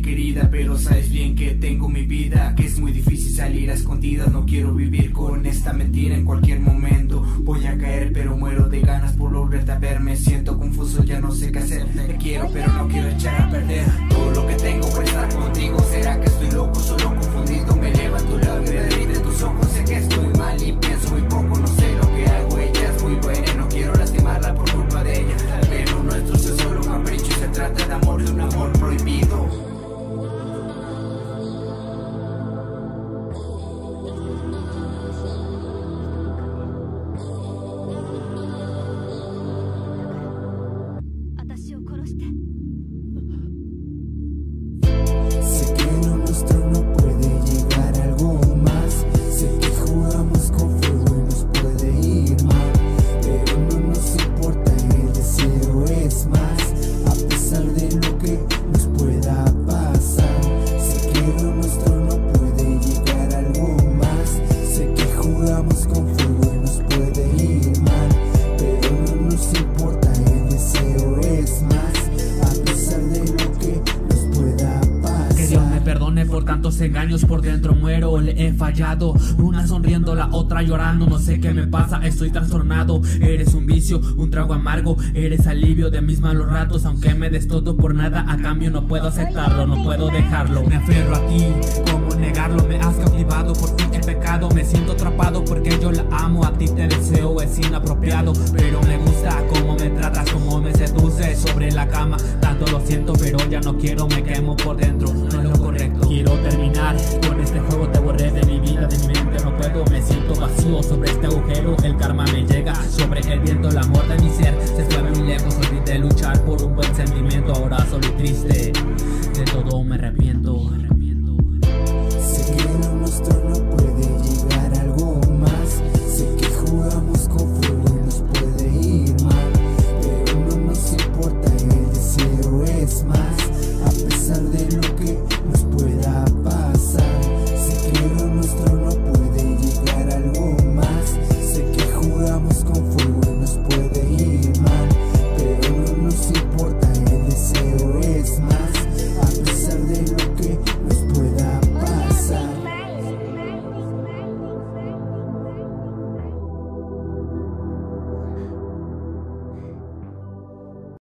querida, pero sabes bien que tengo mi vida, que es muy difícil salir a escondidas, no quiero vivir con esta mentira en cualquier momento. Voy a caer, pero muero de ganas por volverte a ver, me siento confuso, ya no sé qué hacer. Te quiero, pero no quiero echar a perder Sé engaños, por dentro muero, le he fallado. Una sonriendo, la otra llorando, no sé qué me pasa, estoy trastornado. Eres un vicio, un trago amargo, eres alivio de mis malos ratos. Aunque me des todo por nada, a cambio no puedo aceptarlo, no puedo dejarlo. Me aferro a ti, ¿cómo negarlo? Me has cautivado, por ti he pecado, me siento atrapado porque yo la amo. A ti te deseo, es inapropiado, pero me gusta cómo me tratas, cómo me seduces sobre la cama. Tanto lo siento, pero ya no quiero, me quemo por dentro, sobre este agujero. El karma me llega sobre el